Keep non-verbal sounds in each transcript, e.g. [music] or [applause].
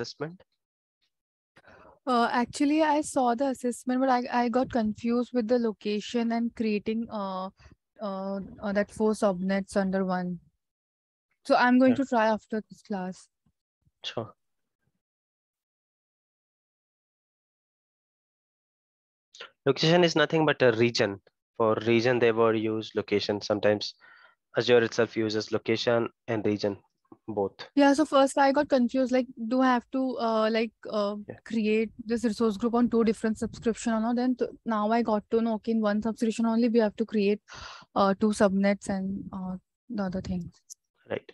assessment? Uh, actually, I saw the assessment, but I, I got confused with the location and creating uh, uh, uh that four subnets under one. So I'm going Yeah. to try after this class. Sure. Location is nothing but a region. For region, they were use location. Sometimes Azure itself uses location and region both. Yeah, so first I got confused. Like, do I have to uh like uh Yeah. create this resource group on two different subscription or not? Then t- now I got to know, okay, in one subscription only we have to create uh two subnets and uh the other things. Right.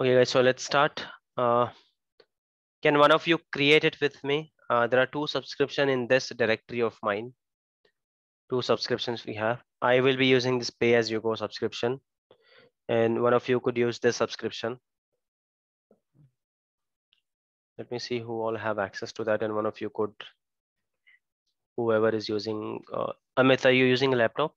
Okay, guys, so let's start. Uh, can one of you create it with me? Uh, there are two subscription in this directory of mine. Two subscriptions we have. I will be using this pay as you go subscription. And one of you could use this subscription. Let me see who all have access to that and one of you could, whoever is using, uh, Amit, are you using a laptop?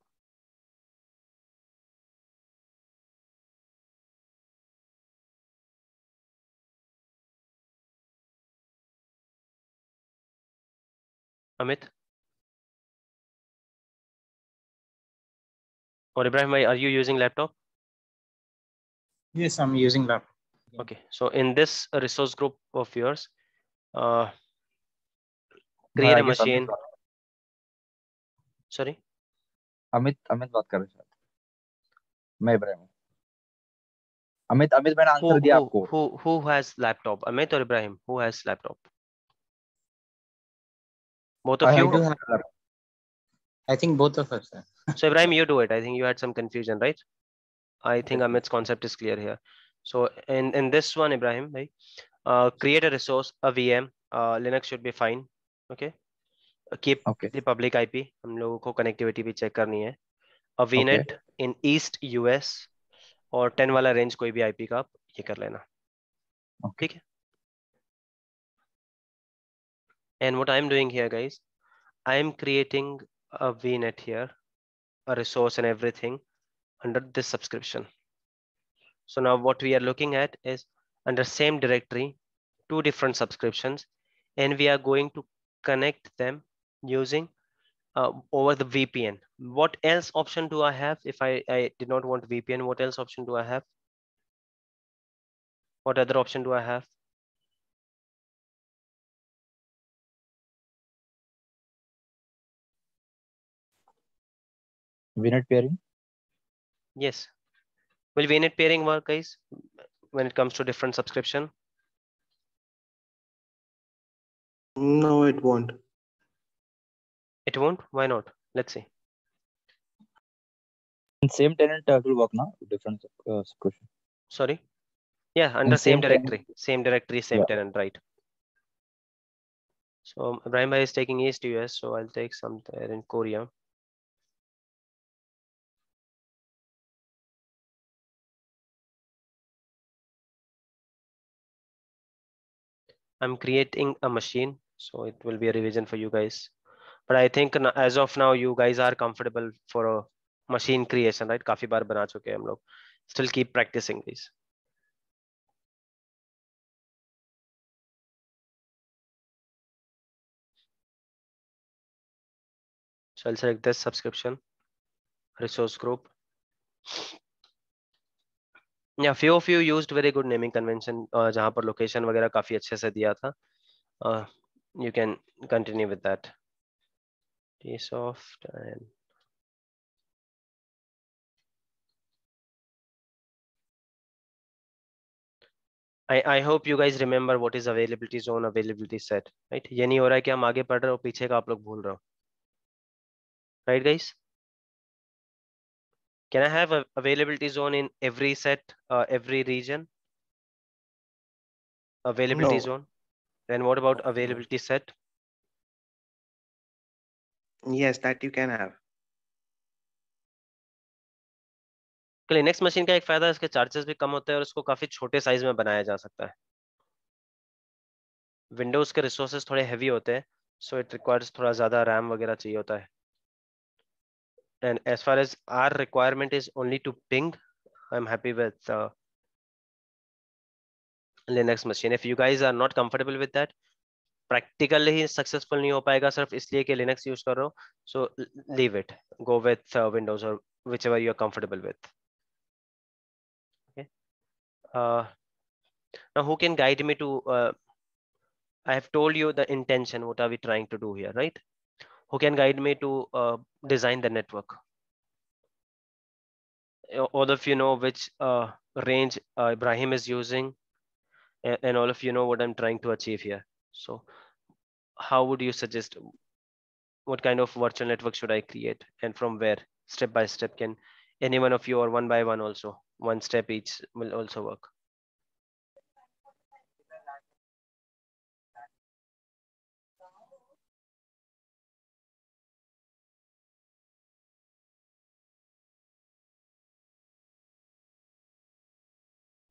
Amit? Or Ibrahim, are you using laptop? Yes, I'm using laptop. Yeah. Okay, so in this resource group of yours, uh, No, create I a guess Amit machine. बात- Sorry, Amit Amit बात कर रहे शायद मैं इब्राहिम हूँ अमित अमित मैंने who answer दिया who आपको who who has laptop? Amit or Ibrahim? Who has laptop? Both of I you. do have. I think both of us. So Ibrahim, you do it. I think you had some confusion, right? I think Amit's concept is clear here. So in in this one, Ibrahim, right? Uh, create a resource, a VM. Uh, Linux should be fine. Okay. Uh, keep okay the public IP. हम लोगों को connectivity भी check करनी है. A VNet okay. in East US और 10 वाला range कोई भी IP का आप ये कर लेना. ठीक है. And what I'm doing here, guys, I'm creating a VNet here, a resource and everything under this subscription. So now what we are looking at is under same directory, two different subscriptions, and we are going to connect them using uh, over the VPN. What else option do I have if I, I did not want VPN? What else option do I have? What other option do I have? VNet pairing? Yes. Will VNet pairing work, guys, when it comes to different subscription? No, it won't. It won't? Why not? Let's see. In same tenant uh, will work now, different uh, subscription. Sorry? Yeah, under same, same, directory. Tenant. Same directory, same yeah. tenant, right. So Ibrahim is taking East US, so I'll take some there in Korea. I'm creating a machine, so it will be a revision for you guys. But I think n- as of now, you guys are comfortable for a machine creation, right? काफी बार बना चुके हैं हम लोग. Still keep practicing these. So I'll select this subscription, resource group. या few of you use very good naming convention जहाँ पर location वगैरह काफ़ी अच्छे से दिया था। You can continue with that I I hope you guys remember what is availability zone, availability set, right? ये नहीं हो रहा है कि हम आगे पढ़ रहे हो पीछे का आप लोग भूल रहे हो। Right guys Can I have a availability zone in every set, uh, every region? Availability No. zone? Then what about availability set? Yes, that you can have. Linux machine का एक फ़ायदा है इसके चार्जेस भी कम होते हैं और इसको काफ़ी छोटे साइज़ में बनाया जा सकता है विंडोज़ के रिसोर्सेज थोड़े हैवी होते हैं सो इट रिक्वायर्स थोड़ा ज़्यादा रैम वगैरह चाहिए होता है and as far as our requirement is only to ping i'm happy with uh, linux machine if you guys are not comfortable with that practically he successful नहीं हो पाएगा सिर्फ इसलिए कि linux use कर रहे हो so leave it go with uh, windows or whichever you are comfortable with okay uh, now who can guide me to uh, i have told you the intention what are we trying to do here right who can guide me to uh, design the network all of you know which uh, range uh, Ibrahim is using and, and, all of you know what I'm trying to achieve here. So how would you suggest what kind of virtual network should I create and from where step by step can any one of you or one by one also one step each will also work.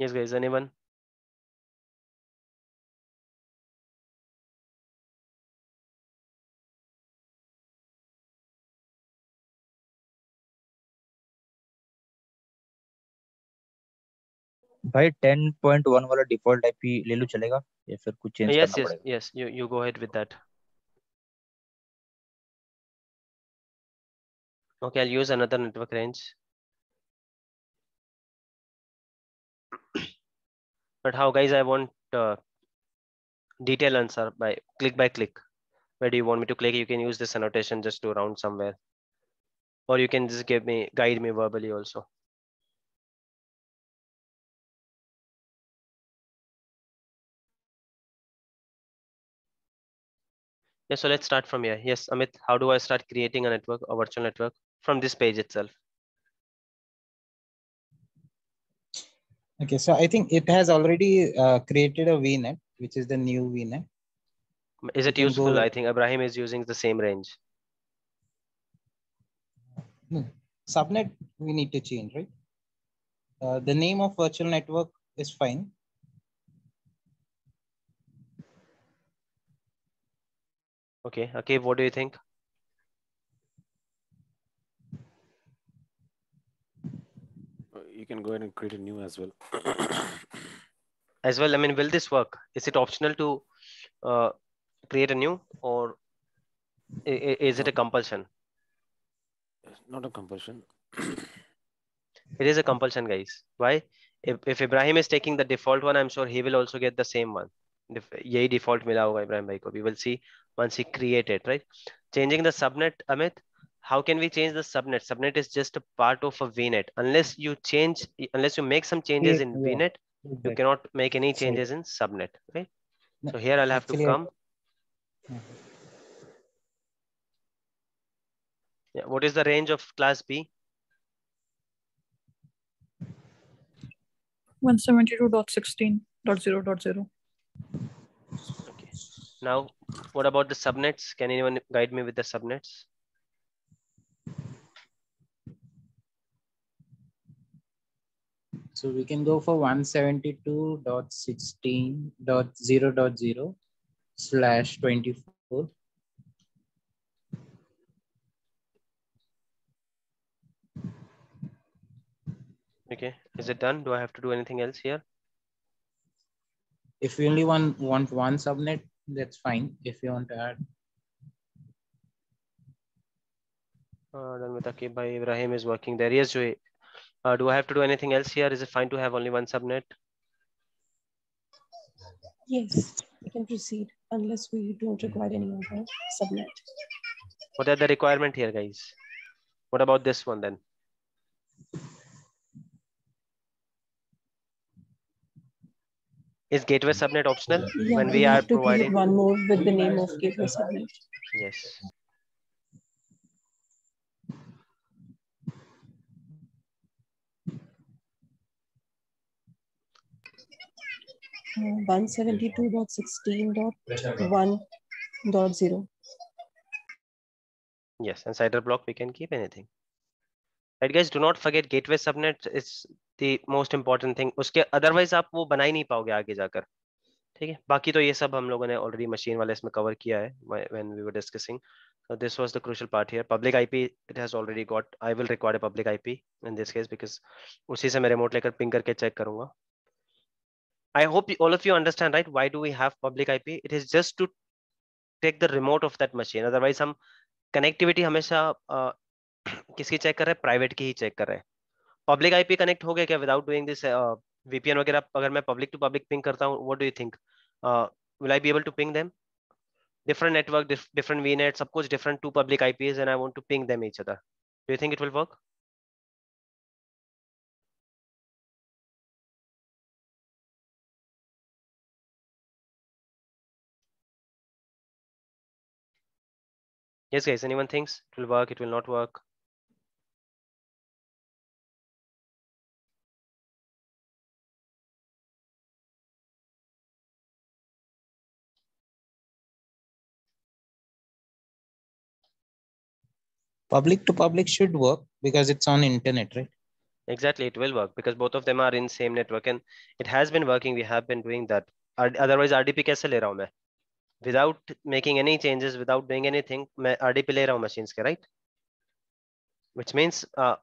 Yes, guys, anyone? भाई ten point one वाला default IP ले लू चलेगा? या फिर कुछ change yes, yes yes you you go head with that okay I use another network range but how guys i want uh, detail answer by click by click. Where do you want me to click? You can use this annotation just to round somewhere. Or you can just give me guide me verbally also. Yeah so let's start from here. Yes amit how do i start creating a network a virtual network from this page itself Okay, so I think it has already uh, created a VNet, which is the new VNet. is it useful go- i think Abraham is using the same range No, subnet we need to change, right? Uh, the name of virtual network is fine. okay okay what do you think You can go ahead and create a new as well. [coughs] as well i mean will this work is it optional to uh, create a new or i- i- is it a compulsion Not a compulsion. [coughs] it is a compulsion guys why if, if ibrahim is taking the default one i'm sure he will also get the same one Def- यही default मिला होगा इब्राहिम भाई को we will see once he create it right changing the subnet amit how can we change the subnet? Subnet is just a part of a vnet. Unless you change unless you make some changes Yeah, in yeah. vnet you cannot make any Sorry. changes in subnet right? No, so here i'll have to actually, I- come. Mhm. yeah, what is the range of class b? 172.16.0.0. okay. Now what about the subnets? Can anyone guide me with the subnets So we can go for 172.16.0.0 slash 24. okay is it done do i have to do anything else here If you only want, want one subnet, that's fine. If you want to add, uh, with Akib Bhai. Ibrahim is working there. Yes, Joy. Uh, do I have to do anything else here? Is it fine to have only one subnet? Yes, we can proceed unless we don't require any other subnet. What are the requirement here, guys? What about this one then? Is gateway subnet optional Yeah, when we we are providing? one more with the name of gateway subnet. Yes. One seventy-two dot sixteen dot one dot zero. Yes, and CIDR block we can keep anything. Right guys, do not forget gateway subnet is the most important thing. उसके otherwise आप वो बना ही नहीं पाओगे आगे जाकर. ठीक है बाकी तो ये सब हम लोगों ने ऑलरेडी मशीन वाले इसमें कवर किया है when we were discussing. So this was the crucial part here. Public IP it has already got. I will record a public IP in this case because उसी से मैं remote लेकर ping करके check करूँगा. I hope all of you understand, right? Why do we have public IP? It is just to take the remote of that machine. Otherwise हम connectivity हमेशा uh, [clears throat] किसकी check कर रहे हैं प्राइवेट की ही चेक कर रहे हैं पब्लिक आईपी कनेक्ट हो गया क्या विदाउट डूइंग दिस वीपीएन वगैरह अगर मैं पब्लिक टू पब्लिक पिंग करता हूँ what do you think will I be able to ping them different network dif different vnet सब कुछ different two public ips and i want to ping them each other do you think it will work yes guys anyone thinks it will work it will not work Public to public should work because it's on internet, right? exactly it will work because both of them are in same network and it has been working we have been doing that R- otherwise rdp कैसे ले रहा हूँ मैं without making any changes without doing anything मैं rdp ले रहा हूँ machines के right which means uh,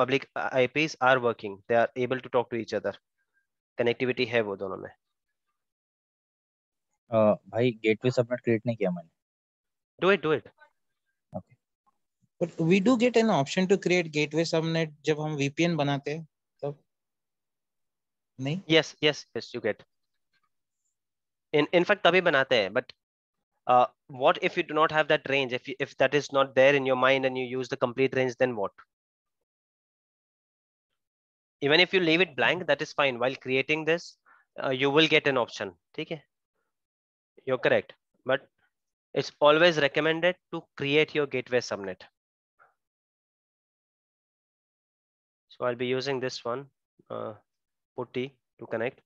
public ips are working they are able to talk to each other connectivity है वो दोनों में अ, भाई गेटवे सबनेट क्रिएट नहीं किया मैंने do it do it Okay. But we do get an option to create gateway subnet जब हम VPN बनाते हैं तब नहीं yes yes yes you get in in fact tabhi banate but uh, what if you do not have that range? If you, if that is not there in your mind and you use the complete range then what? Even if you leave it blank that is fine. While creating this uh, you will get an option. Okay you're correct. But it's always recommended to create your gateway subnet. So i'll be using this one uh, putty to connect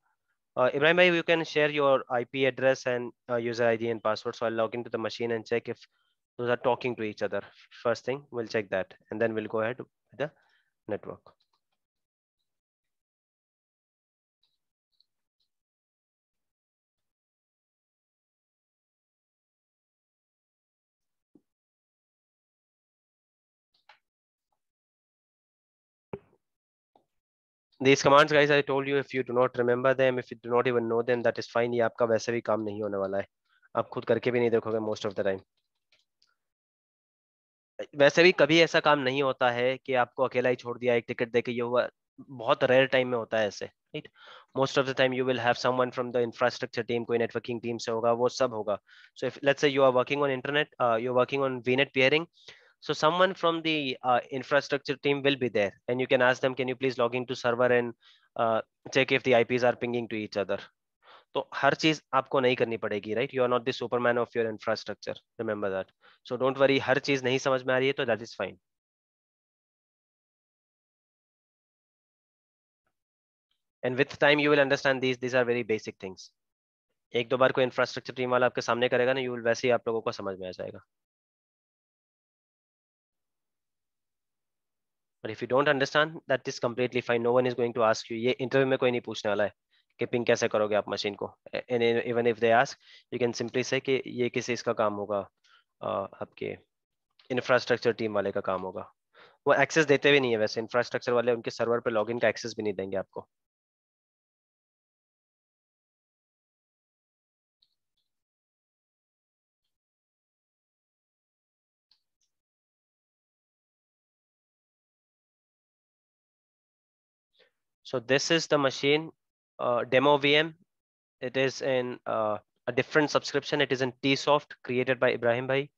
uh, Ibrahim, you can share your IP address and uh, user ID and password. So I'll log into the machine and check if those are talking to each other. First thing, we'll check that, and then we'll go ahead with the network. These commands, guys, I told you if you do not remember them, if you do not even know them, that is fine. ये आपका वैसे भी काम नहीं होने वाला है। आप खुद करके भी नहीं देखोगे मोस्ट ऑफ़ द टाइम वैसे भी कभी ऐसा काम नहीं होता है कि आपको अकेला ही छोड़ दिया एक टिकट देके ये हुआ बहुत रेयर टाइम में होता है ऐसे right most of the time you will have someone from the infrastructure team कोई नेटवर्किंग टीम से होगा वो सब होगा। So if let's say you are working on internet you are working on VNet peering so someone from the uh, infrastructure team will be there and you can ask them can you please log into server and uh, check if the ips are pinging to each other? तो हर चीज़ आपको नहीं करनी पड़ेगी right you are not the superman of your infrastructure remember that so don't worry हर चीज़ नहीं समझ में आ रही है तो that is fine and with time you will understand these these are very basic things एक दो बार कोई इंफ्रास्ट्रक्चर टीम वाला आपके सामने करेगा ना यू विल वैसे ही आप लोगों को समझ में आ जाएगा। But if you don't understand that is completely fine no one is going to ask you ये इंटरव्यू में कोई नहीं पूछने वाला है कि पिंग कैसे करोगे आप मशीन को. Even if they ask you can simply say कि ये किसी इसका काम होगा आपके इंफ्रास्ट्रक्चर टीम वाले का काम होगा. वो एक्सेस देते भी नहीं है वैसे इंफ्रास्ट्रक्चर वाले उनके सर्वर पे लॉगिन का एक्सेस भी नहीं देंगे आपको. So this is the machine uh, demo VM. It is in uh, a different subscription. It is in Tsoft created by Ibrahim Bhai.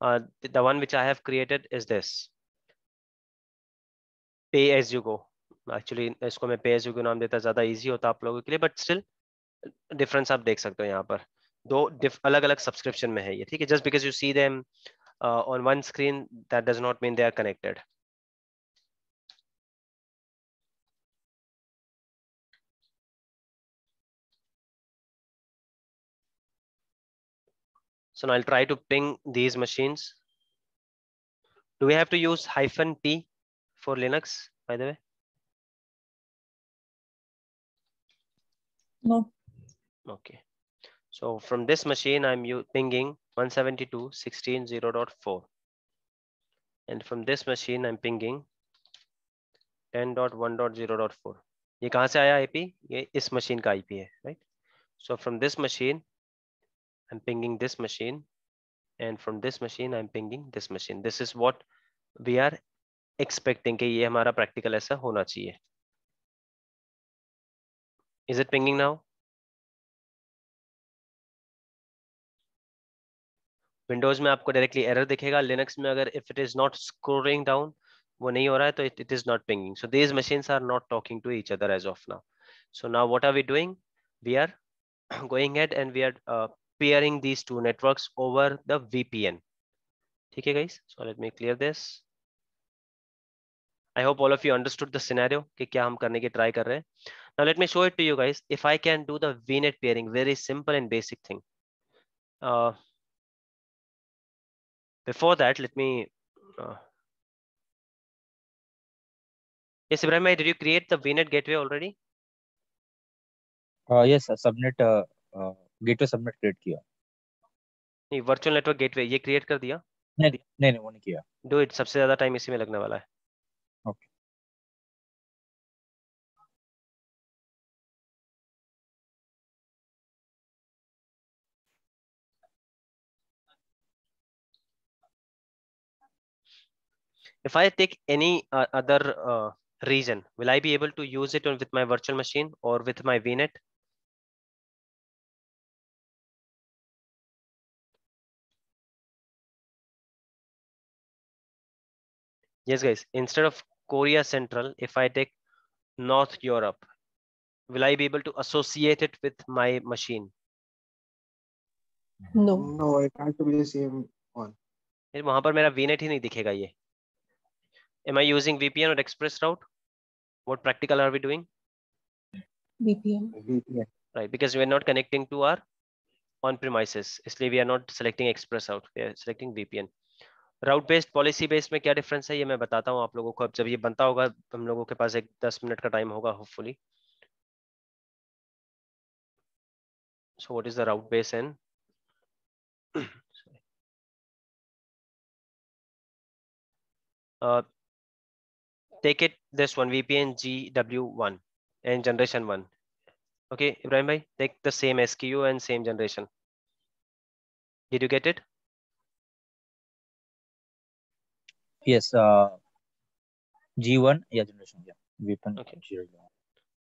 Uh, the, one which I have created is this. Pay as you go. Actually इसको मैं pay as you go नाम देता ज़्यादा easy होता आप लोगों के लिए but still difference आप देख सकते हो यहाँ पर दो अलग अलग subscription में है ये ठीक है just because you see them uh, on one screen that does not mean they are connected. So now I'll try to ping these machines. Do we have to use hyphen T for Linux, by the way? No. Okay. So from this machine, I'm u- pinging 172.16.0.4. And from this machine, I'm pinging 10.1.0.4. ये कहाँ से आया IP? ये इस machine का IP है, right? So from this machine, I'm pinging this machine. And from this machine, I'm pinging this machine. This is what we are expecting कि ये हमारा practical ऐसा होना चाहिए. Is it pinging now? Windows में आपको डायरेक्टली एरर दिखेगा Linux में अगर if it is not scrolling down वो नहीं हो रहा है तो it is not pinging so these machines are not talking to each other as of now so now what are we doing we are [coughs] going ahead and we are uh, pairing these two networks over the VPN है guys so let me clear this I hope all of you understood the scenario कि क्या हम करने की try कर रहे हैं now let me show it to you guys if I can do the VNet pairing very simple and basic thing uh, before that let me uh, yes ibrahim did you create the vnet gateway already uh, yes subnet uh, uh, gateway subnet create किया। नहीं virtual network gateway ये create कर दिया? नहीं नहीं नहीं वो नहीं किया। डू इट सबसे ज़्यादा टाइम इसी में लगने वाला है। Okay if I take any other region will I be able to use it with my virtual machine और with my VNet yes guys instead of korea central if i take north europe will i be able to associate it with my machine No. No, it has to be the same one. फिर वहां पर मेरा vnet ही नहीं दिखेगा ये am i using vpn or express route what practical are we doing VPN. VPN. right because we are not connecting to our on premises इसलिए we are not selecting express route we are selecting vpn Route based policy based में क्या difference है, ये मैं बताता हूँ आप लोगों को। अब जब ये बनता होगा, हम लोगों के पास एक दस मिनट का टाइम होगा hopefully so what is the route base and take it this one VPN G W one and generation one okay Ibrahim भाई take the same S and same generation did you get it yes uh, G1 yeah generation yeah VPN Okay. G1.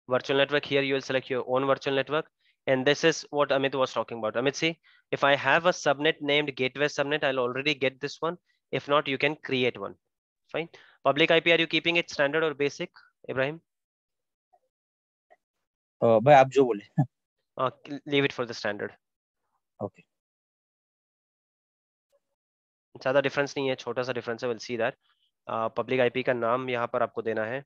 virtual network here you will select your own virtual network and this is what amit was talking about amit see if i have a subnet named gateway subnet i'll already get this one if not you can create one fine public ip are you keeping it standard or basic ibrahim uh, भाई आप जो बोले uh, leave it for the standard okay ज़्यादा difference नहीं है, छोटा सा difference है will see that public IP का नाम यहाँ पर आपको देना है।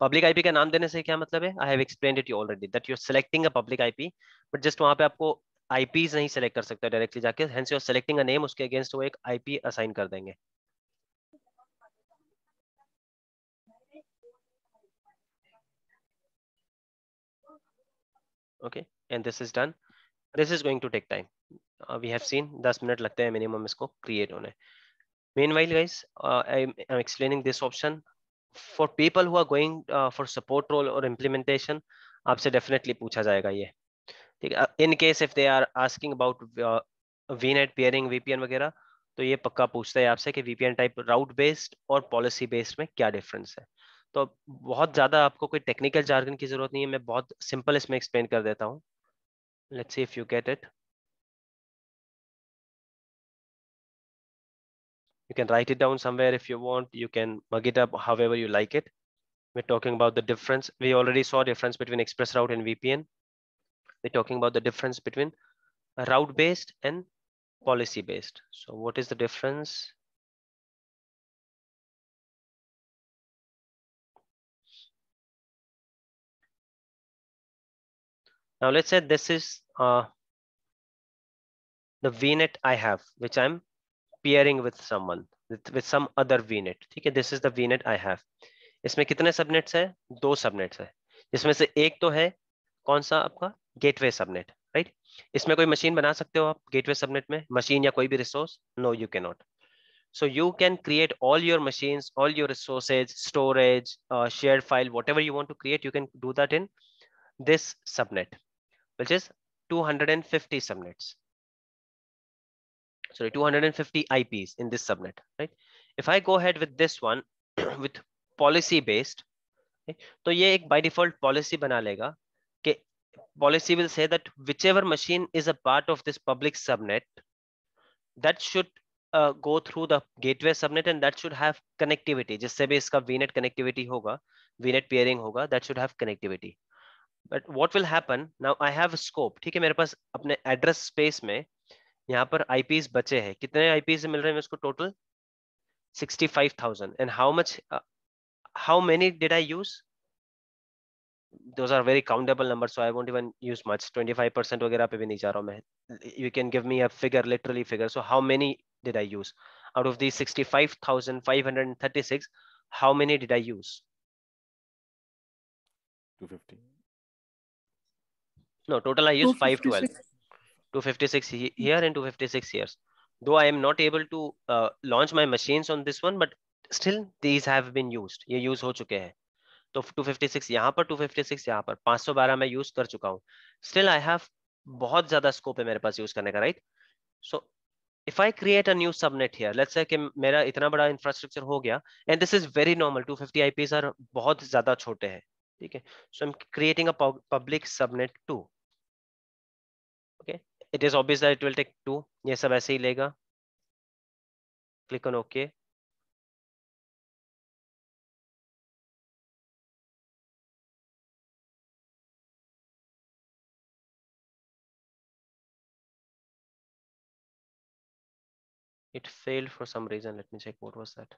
पब्लिक आईपी का नाम देने से क्या मतलब है? I have explained it already that you are selecting a public IP but just वहाँ पे आपको आईपीज नहीं सेलेक्ट कर सकते डायरेक्टली जाके hence you are selecting a name उसके अगेंस्ट वो एक आईपी असाइन कर देंगे। Okay, and this is done. This is going to take time uh, we have seen 10 minute लगते हैं minimum इसको create होने meanwhile guys uh, I'm, I'm explaining this option for people who are going uh, for support role or implementation आपसे definitely पूछा जाएगा ये ठीक है case if they are asking about uh, vnet pairing vpn वगैरह तो ये पक्का पूछता है आपसे कि vpn टाइप राउट बेस्ड और पॉलिसी बेस्ड में क्या डिफरेंस है तो बहुत ज़्यादा आपको कोई टेक्निकल जार्गन की ज़रूरत नहीं है मैं बहुत सिंपल इसमें एक्सप्लेन कर देता हूँ let's see if you get it. You can write it down somewhere if you want. You can mug it up however you like it. We're talking about the difference. We already saw difference between express route and vpn we're talking about the difference between route based and policy based so what is the difference Now let's say this is uh, the VNet I have, which I'm peering with someone, with, with some other VNet. ठीक है, this is the VNet I have. इसमें कितने subnets है दो subnets है जिसमें से एक तो है कौन सा आपका गेटवे सबनेट राइट इसमें कोई मशीन बना सकते हो आप गेटवे सबनेट में मशीन या कोई भी resource no you can not so you can create all your machines all your resources storage uh, shared file whatever you want to create you can do that in this subnet Which is 250 subnets sorry 250 ips in this subnet right if i go ahead with this one with policy based okay, तो by default policy बना लेगा कि policy will say that whichever machine is a part of this public subnet that should uh, go through the gateway subnet and that should have connectivity भी इसका vnet connectivity होगा vnet peering होगा that should have connectivity but what will happen now i have a scope ठीक है मेरे पास अपने address space में यहाँ पर IPs बचे हैं कितने IPs मिल रहे हैं इसको total 65000 and how much uh, how many did i use those are very countable numbers so i won't even use much 25% वगैरह पे भी नहीं जा रहा हूँ मैं you can give me a figure literally figure so how many did i use out of these 65536 how many did i use 250. no total i used 512 256 here and 256 here. Though i am not able to uh, launch my machines on this one but still these have been used. ये use हो चुके हैं। तो 256 यहाँ पर 256 यहाँ पर। 512 मैं यूज़ कर चुका हूँ। स्टिल आई हैव बहुत ज़्यादा स्कोप है मेरे पास यूज़ करने का right so if I create a new subnet here let's say कि मेरा इतना बड़ा इंफ्रास्ट्रक्चर हो गया and this is very normal 250 IPs are बहुत ज़्यादा छोटे हैं ठीक है? So I am creating a public subnet 2 okay it is obvious that it will take 2 ये सब ऐसे ही लेगा click on okay It failed for some reason. Let me check what was that.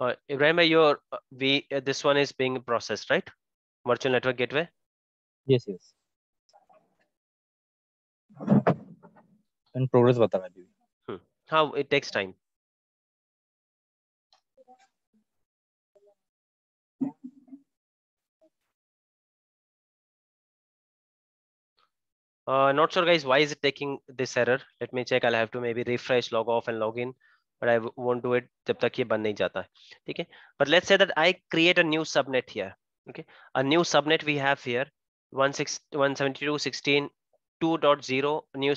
uh, your uh, we uh, this one is being processed, right? Virtual network gateway. Yes, yes. And progress bata hmm. How it takes time. Uh, not sure guys, why is it taking this error? Let me check. I'll have to maybe refresh, log off and log in. I w- won't do it जब तक ये बंद नहीं जाता है. ठीक है? But let's say that I create a new subnet here. Okay, a new subnet we have here 172.16 2.0 new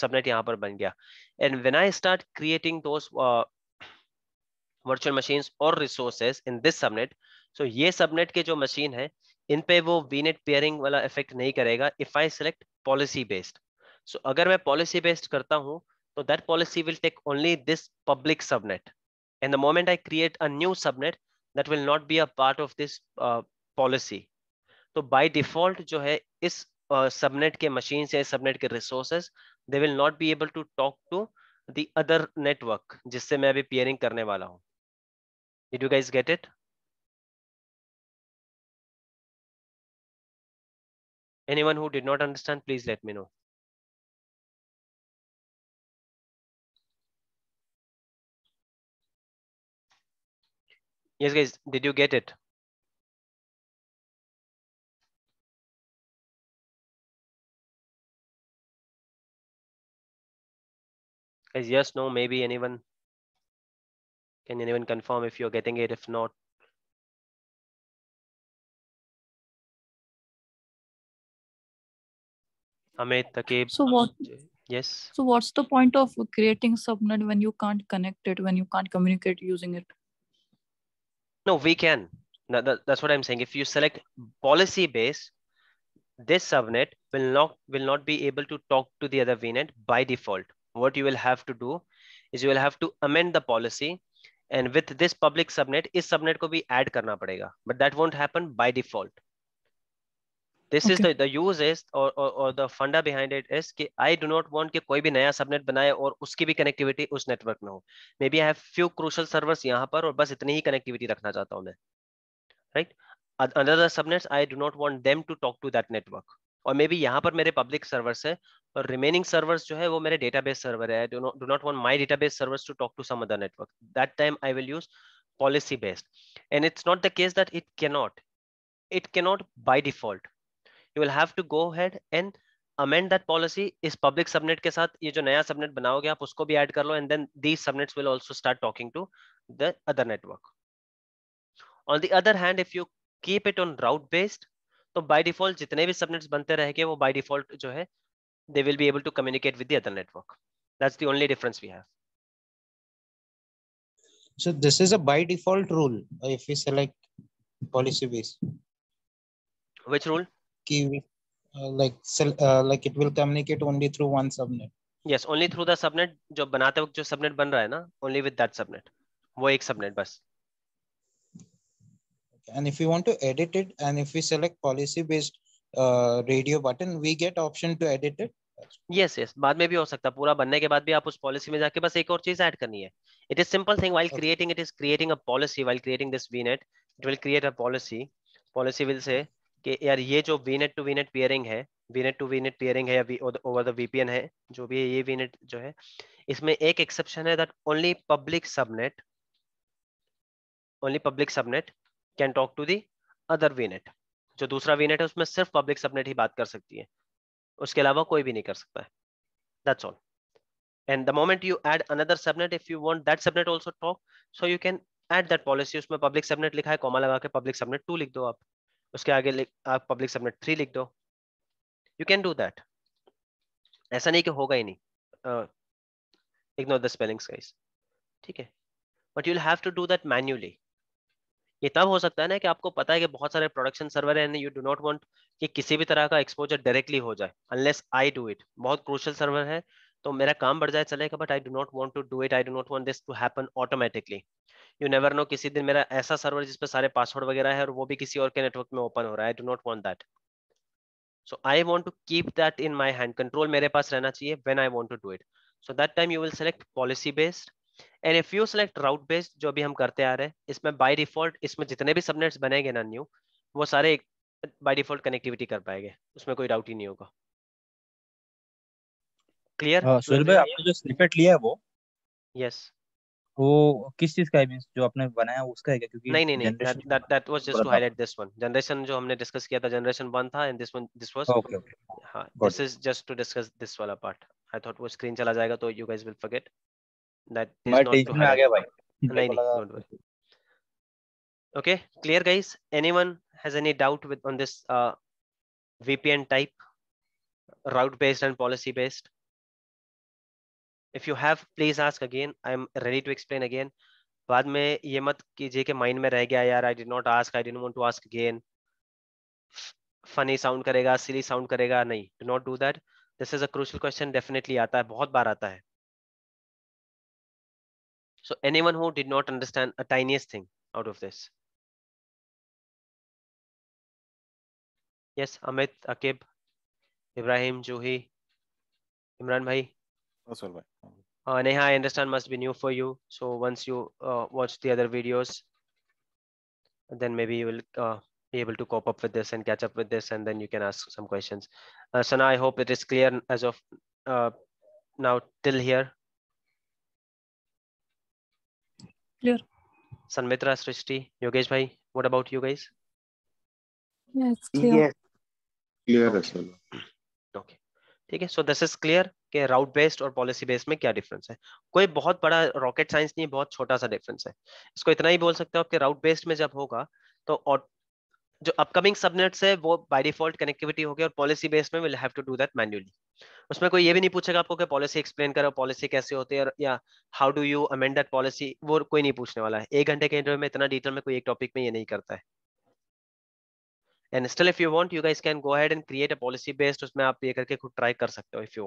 subnet यहाँ पर बन गया. When I start creating those uh, virtual machines or resources in this subnet, so ये subnet के जो machine है, इन पे वो VNet peering वाला effect नहीं करेगा if I select policy based. So अगर मैं policy based करता हूँ, तो that policy will take only this public subnet. And the moment I create a new subnet, that will not be a part of this uh, policy. तो by default जो है इस uh, subnet के machines या subnet के resources, they will not be able to talk to the other network जिससे मैं अभी peering करने वाला हूँ. Did you guys get it? Anyone who did not understand, please let me know. Yes, guys, did you get it? Guys, yes, no, maybe anyone? Can anyone confirm if you're getting it? If not, Amit, Takib, So what? Uh, yes. So what's the point of creating subnet when you can't connect it, when you can't communicate using it? No, we can. No, that, that's what I'm saying. If you select policy base, this subnet will not will not be able to talk to the other VNet by default. What you will have to do is you will have to amend the policy and with this public subnet, is subnet ko be add karna padega. But that won't happen by default. This is Okay. the the use is or, or or the funda behind it is कि I do not want कि कोई भी नया subnet बनाए और उसकी भी connectivity उस नेटवर्क में हो। Maybe I have few crucial servers यहाँ पर और बस इतनी ही कनेक्टिविटी रखना चाहता हूँ मैं। Right other subnets I do not want them to talk to that network और मे बी यहाँ पर मेरे पब्लिक सर्वर्स है और रिमेनिंग सर्वर्स जो है वो मेरे डेटाबेस सर्वर है। Do not do not want my database servers to talk to some other network that time I will use policy based and it's not the case that it cannot it cannot by default you will have to go head and amend that policy इस public subnet के साथ ये जो नया subnet बनाओगे आप उसको भी ऐड कर लो and then these subnets will also start talking to the other network on the other hand if you keep it on route based तो बाय डिफ़ॉल्ट जितने भी सबनेट्स बनते रहेंगे वो बाय डिफ़ॉल्ट जो है they will be able to communicate with the other network that's the only difference we have so this is a by default rule if we select policy based which rule? Ki uh, like uh, like it will communicate only through one subnet. yes only through the subnet जो बनाते वक्त जो subnet बन रहा है ना only with that subnet वो एक subnet बस And if we want to edit it and if we select policy based uh, radio button, we get option to edit it. Yes yes बाद में भी हो सकता है पूरा बनने के बाद भी आप उस पॉलिसी में जाके बस एक और चीज़ ऐड करनी है it is simple thing while Okay. Creating it is creating a policy while creating this vnet it will create a policy policy will say कि यार ये जो VNet to VNet peering है VNet to VNet peering है over the VPN है, जो भी है, ये वी नेट जो है, इसमें एक एक्सेप्शन है that only public subnet only public subnet can talk to the other VNet जो दूसरा वी नेट है, उसमें सिर्फ़ पब्लिक सबनेट ही बात कर सकती है। उसके अलावा कोई भी नहीं कर सकता है। That's all and the moment you add another subnet, if you want that subnet also talk, so you can add that policy usme public subnet likha hai comma laga ke public subnet 2 likh do aap उसके आगे आप public subnet 3 लिख दो। You can do that ऐसा नहीं कि होगा ही नहीं। ignore the spellings, guys. ठीक है? But you'll have to do that manually. ये तब हो सकता है ना कि आपको पता है कि बहुत सारे प्रोडक्शन सर्वर है यू डू नॉट वांट कि किसी भी तरह का एक्सपोजर डायरेक्टली हो जाए अनलेस आई डू इट बहुत क्रूशल सर्वर है तो मेरा काम बढ़ जाए, चलेगा but I do not want to do it I do not want this to happen automatically you never know किसी दिन मेरा ऐसा सर्वर जिस पे सारे पासवर्ड वगैरह है और वो भी किसी और के नेटवर्क में ओपन हो रहा है. I do not want that so I want to keep that in my hand control मेरे पास रहना चाहिए when I want to do it so that time you will select policy based and if you select route based जो भी हम करते आ रहे हैं, इसमें बाय डिफ़ॉल्ट इसमें जितने भी सबनेट्स बनेंगे ना न्यू वो सारे बाय डिफ़ॉल्ट कनेक्टिविटी कर पाएँगे. उसमें कोई डाउट ही नहीं होगा. क्लियर अ, सुहेल भाई आपने जो स्निपेट लिया है वो? यस वो किस चीज़ का है मींस जो आपने बनाया उसका है क्या? क्योंकि नहीं नहीं नहीं that that was just to highlight this one generation जो हमने डिस्कस किया था जनरेशन 1 था and this one this was okay okay हाँ this is just to discuss this वाला पार्ट आई थॉट वो स्क्रीन चला जाएगा तो you guys will forget that is not to tension में आ गया भाई। नहीं नहीं don't worry okay clear guys? Anyone has any doubt with on this uh, vpn type? Route based and policy based if you have please ask again i'm ready to explain again बाद में ये मत कीजिए कि mind में रह गया यार I did not ask I didn't want to ask again funny sound करेगा सिली साउंड करेगा नहीं do not do that this is a crucial question definitely आता है बहुत बार आता है so anyone who did not understand a tiniest thing out of this yes amit akib ibrahim juhi imran bhai That's all right. Uh, Neha, I understand must be new for you. So once you uh, watch the other videos, then maybe you will uh, be able to cope up with this and catch up with this, and then you can ask some questions. Uh, Sana, I hope it is clear as of uh, now till here. Clear. Sanmitra, Srishti, Yogesh bhai, what about you guys? Yes, clear. Yeah. Clear as well. Okay. Okay, so this is clear. कि route based और policy based में क्या difference है? कोई बहुत बड़ा rocket science नहीं बहुत छोटा सा डिफरेंस है। इसको इतना ही बोल सकते हो कि राउट बेस्ड में जब होगा तो जो अपकमिंग सबनेट्स है, वो बाय डिफ़ॉल्ट कनेक्टिविटी होगी और पॉलिसी बेस्ड में will have to do that manually उसमें कोई ये भी नहीं पूछेगा आपको कि पॉलिसी एक्सप्लेन करो पॉलिसी कैसे होती है या how do you amend that policy वो कोई नहीं पूछने वाला है। एक घंटे के इंटरव्यू में इतना डिटेल में कोई एक टॉपिक में ये नहीं करता है। And still if you want, you guys can go ahead and create a policy based, उसमें आप ये करके खुद try कर सकते हो if you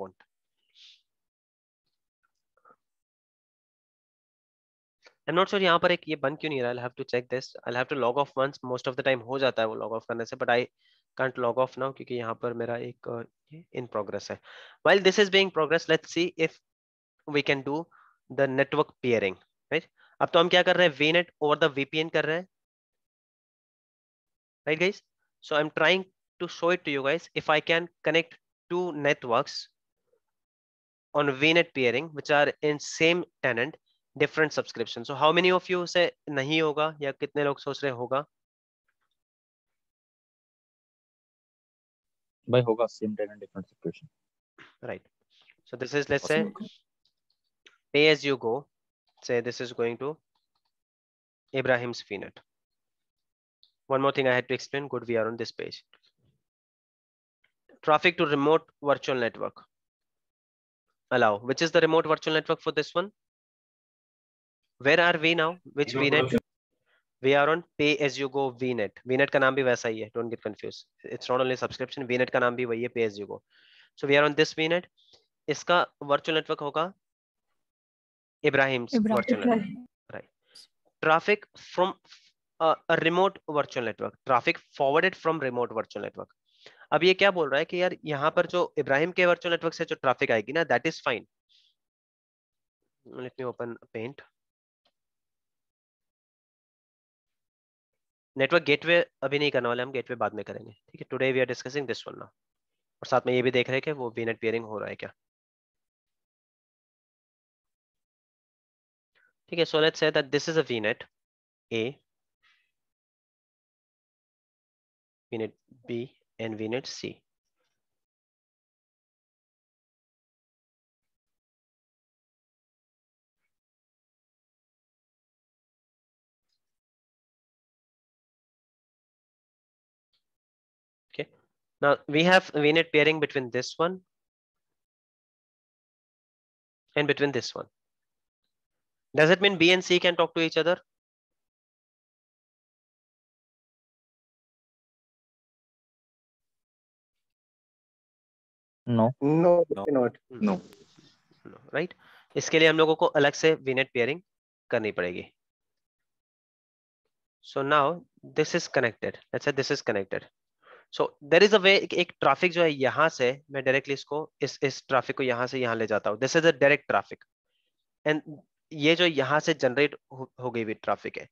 I'm not sure यहाँ पर एक ये बन क्यों नहीं रहा I'll have to check this I'll have to log off once most of the time हो जाता है वो log off करने से but I can't log off now क्योंकि यहाँ पर मेरा एक uh, ये in progress है while this is being progress let's see if we can do the network peering right अब तो हम क्या कर रहे हैं VNet over the VPN कर रहे हैं right guys so I'm trying to show it to you guys if I can connect two networks on VNet peering which are in same tenant different subscription so how many of you से नहीं होगा या कितने लोग सोच रहे होगा भाई होगा same tenant different situation right so this is let's say pay as you go say this is going to Ibrahim's VNet one more thing I had to explain good we are on this page traffic to remote virtual network allow which is the remote virtual network for this one Where are we now which vnet we are on pay as you go vnet vnet का नाम भी वैसा ही है don't get confused it's not only subscription vnet का नाम भी वही है pay as you go so we are on this vnet इसका virtual network होगा Ibrahim's Ibrahim. virtual network right traffic from uh, a remote virtual network traffic forwarded from remote virtual network अब ये क्या बोल रहा है कि यार यहाँ पर जो इब्राहिम के वर्चुअल नेटवर्क से जो ट्रैफ़िक आएगी ना that is fine let me open paint network gateway अभी नहीं करने वाले, हम गेटवे बाद में करेंगे, ठीक है? Today we are discussing this one now और साथ में ये भी देख रहे हैं कि वो वीनेट पेयरिंग हो रहा है क्या? ठीक है so let's say that this is a VNet A VNet B and VNet C. now we have VNet pairing between this one and between this one. Does it mean B and C can talk to each other? No No, No. not. No. Right इसके लिए हम लोगों को अलग से वीनेट peering करनी पड़ेगी so now this is connected let's say this is connected so there is a way एक ट्रैफ़िक जो है यहाँ से मैं डायरेक्टली इसको इस इस ट्रैफ़िक को यहाँ से यहाँ ले जाता हूँ। This is a direct traffic and ये जो यहाँ से जनरेट हो, हो गई हुई ट्रैफ़िक है।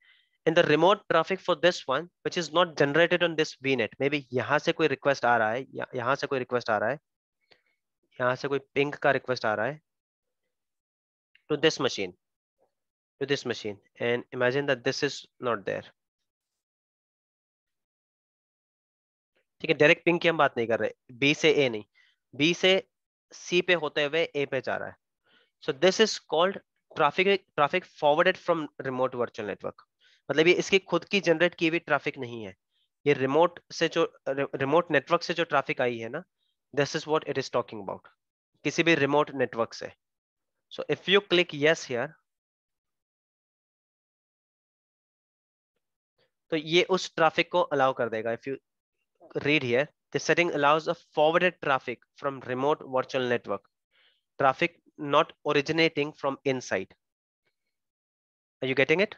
In the remote traffic for this one which is not generated on this vnet maybe यहाँ से कोई रिक्वेस्ट आ रहा है या, यहाँ से कोई रिक्वेस्ट आ रहा है यहाँ से कोई पिंक का रिक्वेस्ट आ रहा है to this machine to this machine and imagine that this is not there. ठीक है डायरेक्ट पिंग की हम बात नहीं कर रहे बी से ए नहीं बी से सी पे होते हुए ए पे जा रहा है। So this is called traffic traffic forwarded from remote virtual network मतलब ये इसकी खुद की जनरेट की हुई ट्रैफ़िक नहीं है। ये रिमोट से जो रिमोट नेटवर्क से जो ट्रैफ़िक आई है ना this is what it is talking about किसी भी रिमोट नेटवर्क से। So if you click yes here, तो ये उस ट्रैफ़िक को अलाउ कर देगा। If you read here the setting allows a forwarded traffic from remote virtual network. Traffic not originating from inside. Are you getting it?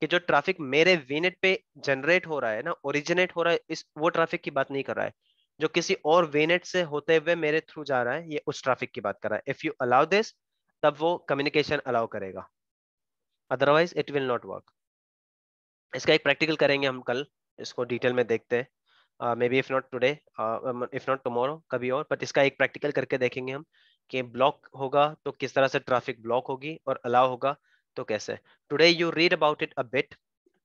कि जो traffic मेरे वीनेट पे जनरेट हो रहा है ना ओरिजिनेट हो रहा है, इस वो ट्रैफ़िक की बात नहीं कर रहा है। जो किसी और वेनेट से होते हुए मेरे थ्रू जा रहा है, ये उस ट्रैफ़िक की बात कर रहा है। इफ़ यू अलाउ दिस तब वो कम्युनिकेशन अलाउ करेगा। Otherwise it will not work इसका एक प्रैक्टिकल करेंगे हम कल। इसको डिटेल में देखते हैं। Maybe if not today if not tomorrow कभी और। बट इसका एक प्रैक्टिकल करके देखेंगे हम कि ब्लॉक होगा तो किस तरह से ट्रैफ़िक ब्लॉक होगी और अलाउ होगा तो कैसे। Today you read about it a bit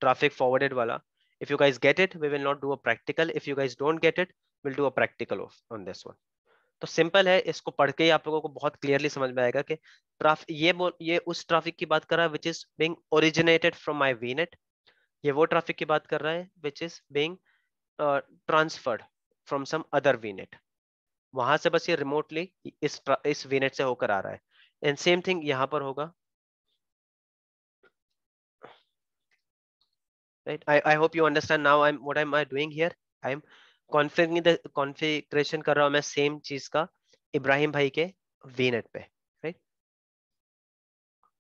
traffic forwarded वाला। If you guys get it, we will not do a practical if you guys don't get it, we'll do a practical of, on this one तो simple है, इसको पढ़ के ही आप लोगों को बहुत क्लियरली समझ में आएगा कि ट्राफिक ये बोल, ये उस ट्रैफ़िक की बात कर रहा है which is being originated from my VNet ये वो ट्रैफ़िक की बात कर रहा है which is being transferred from some other VNet वहाँ से बस ये रिमोटली इस इस वीनेट से होकर आ रहा है। एंड सेम थिंग यहाँ पर होगा। Right I I hope you understand now I am what am I doing here I am configuring the configuration कर रहा हूँ मैं सेम चीज़ का इब्राहिम भाई के वीनेट पे। Right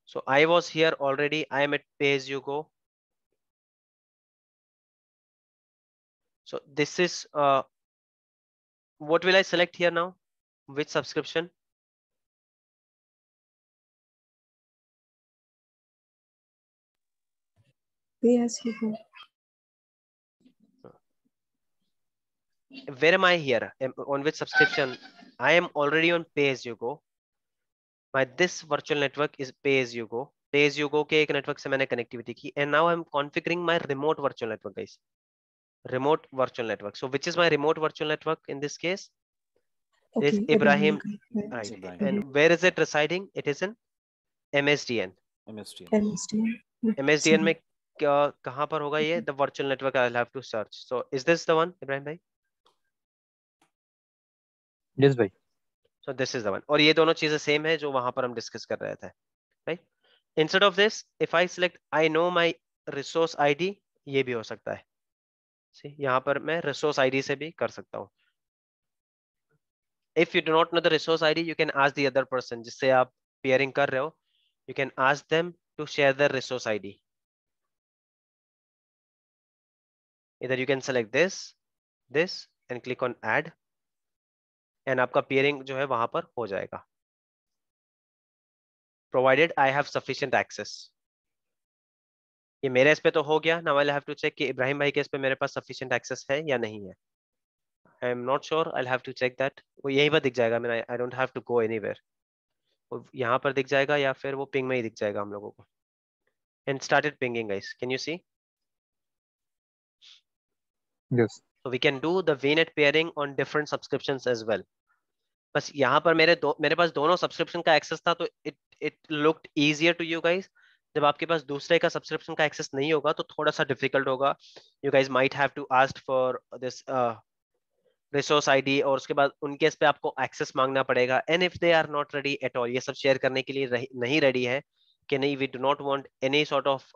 so I was here already I am at page you go So this is uh, what will I select here now? Which subscription? Pay as you go. Where am I here? Am- On which subscription? I am already on pay as you go. My this virtual network is pay as you go. Pay as you go के एक network से मैंने connectivity की and now I'm configuring my remote virtual network guys. Remote virtual network. So which is my remote virtual network in this case? Okay, Is Okay, Ibrahim- Right. Ibrahim. And where is it residing? It is in MSDN. MST. MSDN. MSDN में क्या- कहाँ पर होगा ये? The virtual network I'll have to search. So is this the one, Ibrahim bhai? Yes, भाई. So this is the one. और ये दोनों चीज़ें सेम है जो वहाँ पर हम डिस्कस कर रहे थे right instead of this if I select I know my resource ID ये भी हो सकता है यहाँ पर मैं रिसोर्स आईडी से भी कर सकता हूँ। If you do not know the resource ID you can ask the other person जिससे आप पेयरिंग कर रहे हो। You can ask them to share the resource ID इधर you can select this this and click on add and आपका peering जो है वहाँ पर हो जाएगा। Provided I have sufficient access ये मेरे इस पे तो हो गया now I have to check कि इब्राहिम भाई के इस पे मेरे पास सफिशिएंट एक्सेस है या नहीं है। I am not sure I have to check that वो यहीं पर दिख जाएगा मेरा I don't have to go anywhere वो यहाँ पर दिख जाएगा या फिर वो पिंग में ही दिख जाएगा हम लोगों को। And started pinging guys can you see Yes. So we can do the VNet pairing on different subscriptions as well. बस यहाँ पर मेरे दो मेरे पास दोनों सब्सक्रिप्शन का एक्सेस था तो it it looked easier to you guys जब आपके पास दूसरे का सब्सक्रिप्शन का एक्सेस नहीं होगा तो थोड़ा सा डिफ़िकल्ट होगा you guys might have to ask for this resource ID और उसके बाद उनके इस पे आपको एक्सेस मांगना पड़ेगा। And if they are not ready at all ये सब शेयर करने के लिए नहीं रेडी है कि नहीं we do not want any sort of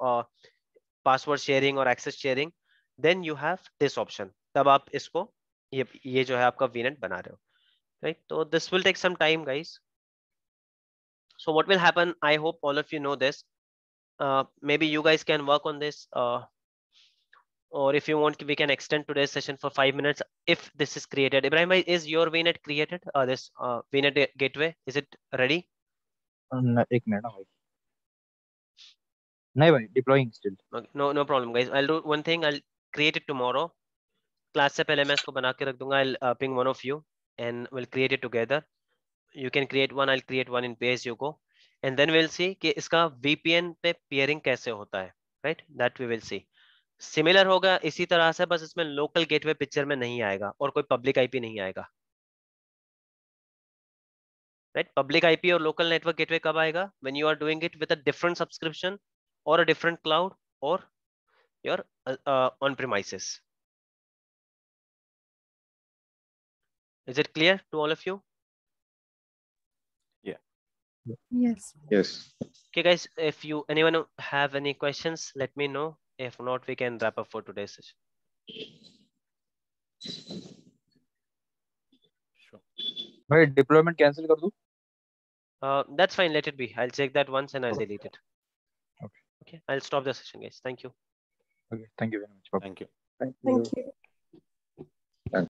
password sharing और access sharing then you have this option तब आप इसको, ये ये जो है आपका वीनेट बना रहे हो। राइट तो this will take some time, guys so what will happen, i hope all of you know this uh, maybe you guys can work on this uh, or if you want we can extend today's session for five minutes if this is created ibrahim bhai, is your vnet created uh, this uh, vnet ga- gateway is it ready न- एक minute ना भाई. नहीं भाई, deploying still. Okay, no no problem guys i'll do one thing i'll create it tomorrow class से पहले मैं इसको बना के रख दूंगा i'll uh, ping one of you and we'll create it together you can create one i'll create one in pay as you go and then will see कि इसका वीपीएन पे पेयरिंग कैसे होता है right that we will see similar होगा इसी तरह से, बस इसमें लोकल गेटवे पिक्चर में नहीं आएगा और कोई पब्लिक आईपी नहीं आएगा। राइट पब्लिक आईपी और लोकल नेटवर्क गेटवे कब आएगा? When you are doing it with a different subscription और अ डिफरेंट क्लाउड और your on premises is it clear to all of you Yes. Yes. Okay, guys, if you anyone have any questions, let me know. If not, we can wrap up for today's session. Sure. My deployment cancel kar do? Uh, that's fine. Let it be. I'll check that once and I'll delete it. Okay. Okay. I'll stop the session, guys. Thank you. Okay. Thank you very much. Thank you. Thank you. Thank you.